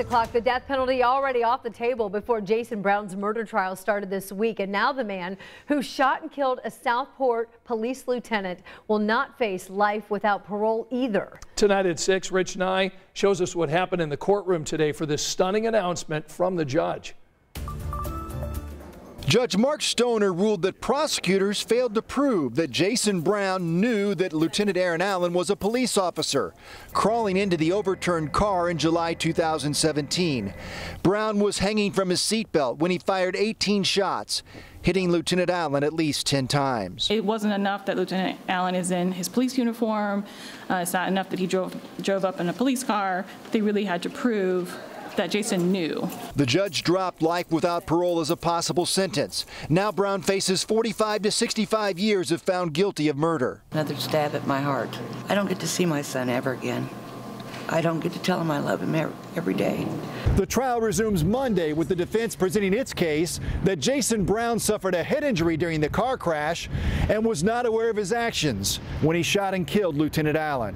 o'clock. The death penalty already off the table before Jason Brown's murder trial started this week. And now the man who shot and killed a Southport police lieutenant will not face life without parole either. Tonight at 6, Rich Nye shows us what happened in the courtroom today for this stunning announcement from the judge. Judge Mark Stoner ruled that prosecutors failed to prove that Jason Brown knew that Lieutenant Aaron Allen was a police officer, crawling into the overturned car in July 2017. Brown was hanging from his seatbelt when he fired 18 shots, hitting Lieutenant Allen at least 10 times. It wasn't enough that Lieutenant Allen is in his police uniform. Uh, it's not enough that he drove, drove up in a police car. They really had to prove that Jason knew. The judge dropped life without parole as a possible sentence. Now Brown faces 45 to 65 years if found guilty of murder. Another stab at my heart. I don't get to see my son ever again. I don't get to tell him I love him every day. The trial resumes Monday with the defense presenting its case that Jason Brown suffered a head injury during the car crash and was not aware of his actions when he shot and killed Lieutenant Allen.